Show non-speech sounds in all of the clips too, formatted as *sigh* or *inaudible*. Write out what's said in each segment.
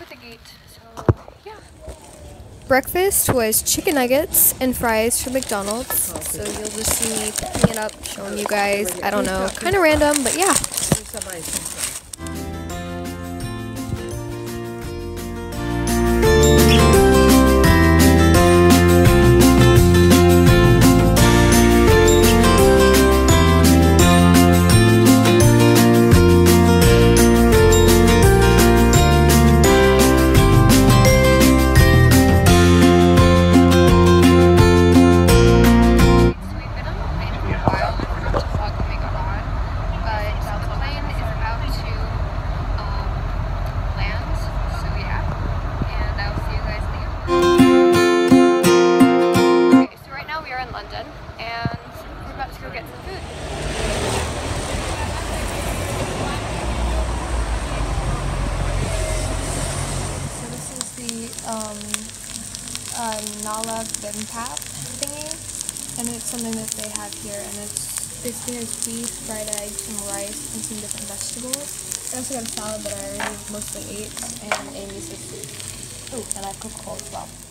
over the gate. So yeah. Breakfast was chicken nuggets and fries from McDonald's. So you'll just see me picking it up, showing you guys. I don't know, kind of random, but yeah. Something that they have here, and it's basically has beef, fried eggs, some rice, and some different vegetables. I also got a salad that I already mostly ate, and a miso soup. Oh, and I cook Coca-Cola as well.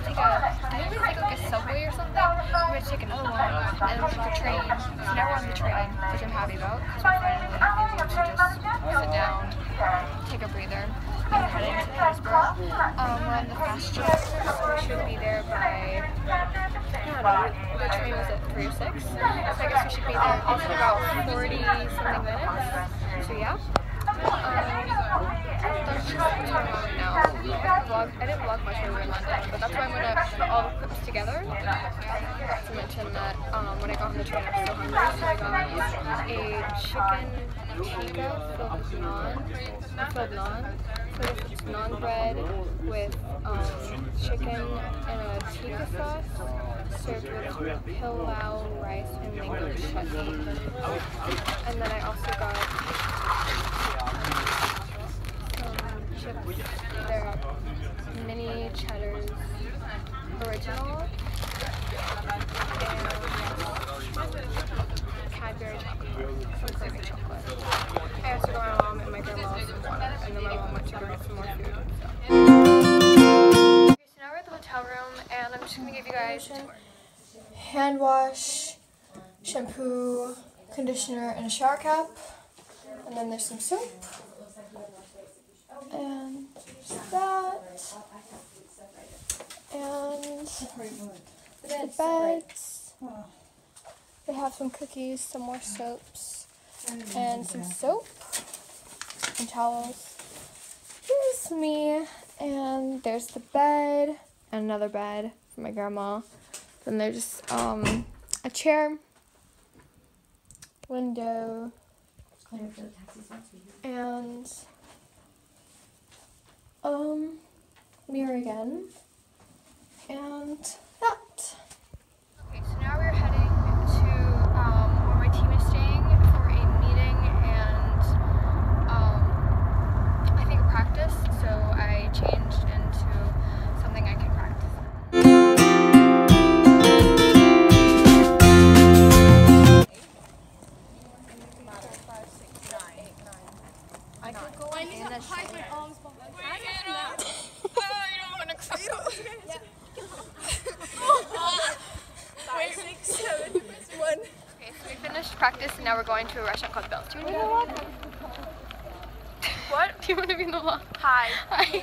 To take a, think we take like a subway or something. We had to take another one, and then took a train. So now we're on the train, which I'm happy about because we're finally able to just sit down, take a breather, and we're heading to Peterborough. Um, we're on the fast train, we should be there by. The train was at 3 or 6, so I guess we should be there in about 40 something minutes. So yeah. Um, I didn't vlog, much when we were in London, but that's why I'm gonna put all the clips together. To mention that when I got on the train, I was got a chicken tikka filled with naan, filled naan. Naan bread with chicken and a tikka sauce served with pilau rice and mango chutney. And then I also got. They're mini cheddars original and Cadbury chocolate, chocolate. I also got my mom and my grandma water, and then my mom went to go get some more food. So. Okay, so now we're at the hotel room, and I'm just gonna give you guys hand wash, shampoo, conditioner, and a shower cap. And then there's some soap. And that. And the beds. They have some cookies, some more soaps, and some soap and towels. Here's me, and there's the bed, and another bed for my grandma. Then there's um a chair, window, and um mirror again, and that. Okay, so now we're heading to um, where my team is staying for a meeting and um, I think a practice. So I changed into something I can practice. I could go in the *laughs* *laughs* *laughs* Okay, so we finished practice and now we're going to a restaurant called Bell's. Do you want to be in the vlog? What? Do you want to be in the vlog? Hi. Hi.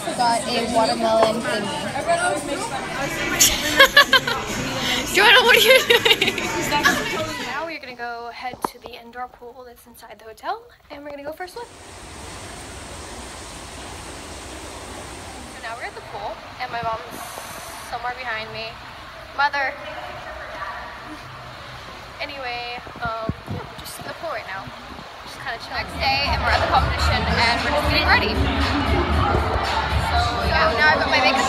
also got a watermelon thingy. *laughs* Joanna, what are you doing? now we're gonna go head to the indoor pool that's inside the hotel and we're gonna go for a swim. So now we're at the pool and my mom's somewhere behind me. Mother. Anyway, um, yeah, we're just in the pool right now. Just kind of chill. Next day and we're at the competition and we're just getting ready.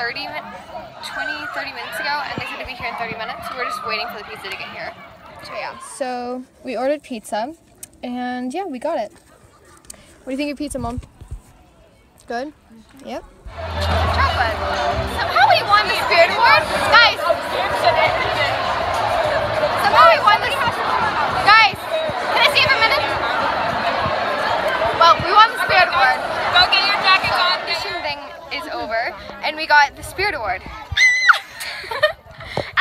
30 minutes, 20, 30 minutes ago, and they said to be here in 30 minutes, so we're just waiting for the pizza to get here. So yeah. So we ordered pizza, and yeah, we got it. What do you think of pizza, Mom? Good? Yep. Spirit Award. *laughs*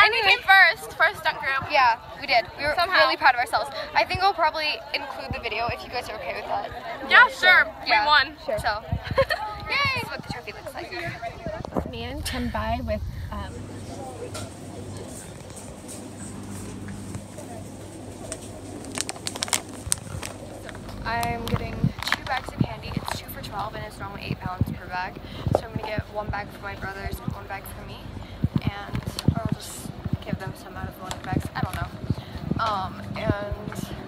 And we came first, first stunt group. Yeah, we did. We were Somehow. really proud of ourselves. I think we'll probably include the video if you guys are okay with that. Yeah, sure. Yeah. We won. Sure. So, *laughs* yay! This is what the trophy looks like. Me and Tim by with um, I'm getting two bags of candy. It's two for 12 and it's normally eight pounds per bag. So I'm gonna get one bag for my brothers and one bag for me. And, or I'll just give them some out of the one bags. I don't know. Um, and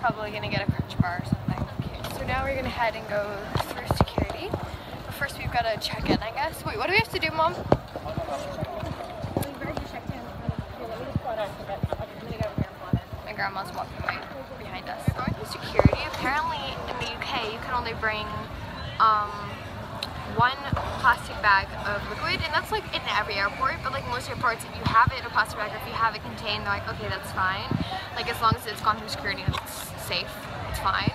probably gonna get a crunch bar or something. Okay, so now we're gonna head and go through security. But first we've gotta check in, I guess. Wait, what do we have to do, Mom? Grandma's walking right behind us. Going through security, apparently in the UK you can only bring um, one plastic bag of liquid, and that's like in every airport, but like most airports, if you have it in a plastic bag or if you have it contained, they're like, okay, that's fine. Like as long as it's gone through security and it's safe, it's fine.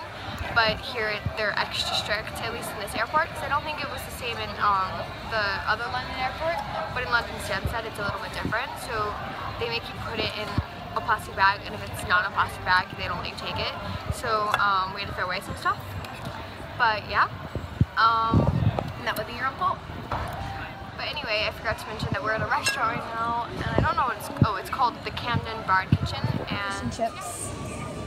But here they're extra strict, at least in this airport, because I don't think it was the same in um, the other London airport, but in London Stansted it's a little bit different. So they make you put it in a plastic bag, and if it's not a plastic bag, they don't let you take it. So um, we had to throw away some stuff. But yeah, um, and that would be your own fault. But anyway, I forgot to mention that we're at a restaurant right now, and I don't know what it's. Oh, it's called the Camden Bar Kitchen, and chips.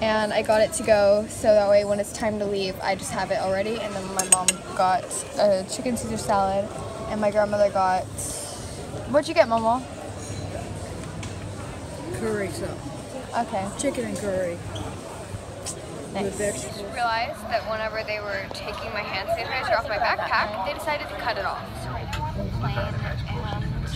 And I got it to go, so that way when it's time to leave, I just have it already. And then my mom got a chicken Caesar salad, and my grandmother got. What'd you get, Mama? Curry sauce. Okay. Chicken and curry. With Nice. vegetables. realized that whenever they were taking my hand sanitizer off my backpack, they decided to cut it off. So I took the plane and um,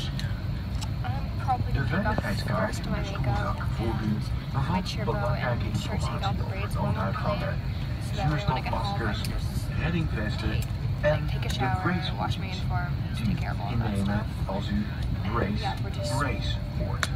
I'm probably De gonna take off the rest of my makeup and my cheer bow and sure take out the braids when I'm playing. So that way when I get home I can just reddingvesten take, like, take a de shower, wash my racehoedjes uniform, just die take care of all that stuff. als u race, ja, we're just race wordt.